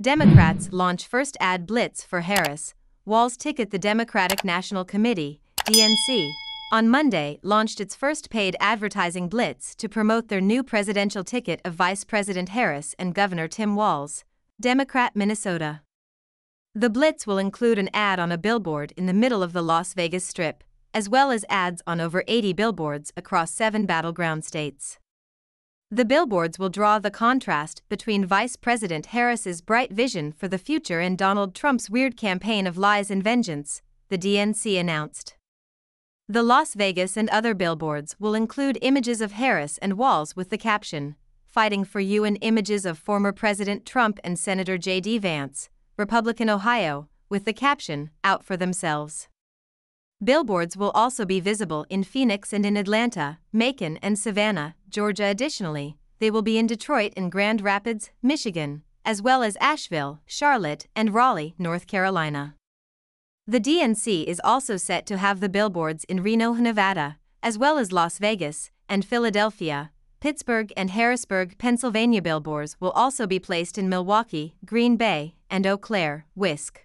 Democrats launch first ad blitz for Harris. Walz ticket the Democratic National Committee, DNC, on Monday launched its first paid advertising blitz to promote their new presidential ticket of Vice President Harris and Governor Tim Walz, Democrat Minnesota. The blitz will include an ad on a billboard in the middle of the Las Vegas Strip, as well as ads on over 80 billboards across seven battleground states. The billboards will draw the contrast between Vice President Harris's bright vision for the future and Donald Trump's weird campaign of lies and vengeance, the DNC announced. The Las Vegas and other billboards will include images of Harris and Walz with the caption, Fighting for You and images of former President Trump and Senator J.D. Vance, Republican Ohio, with the caption, Out for Themselves. Billboards will also be visible in Phoenix and in Atlanta, Macon, and Savannah, Georgia. Additionally, they will be in Detroit and Grand Rapids, Michigan, as well as Asheville, Charlotte, and Raleigh, North Carolina. The DNC is also set to have the billboards in Reno, Nevada, as well as Las Vegas and Philadelphia. Pittsburgh and Harrisburg, Pennsylvania billboards will also be placed in Milwaukee, Green Bay, and Eau Claire, Wisc.